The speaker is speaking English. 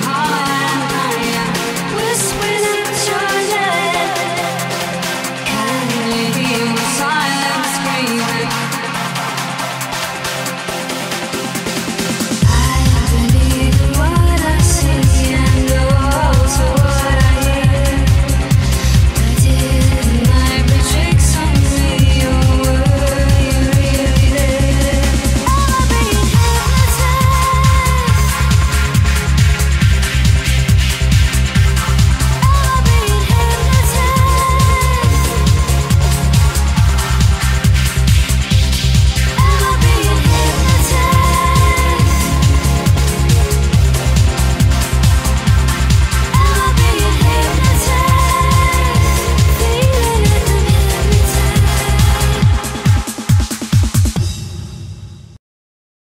breaking.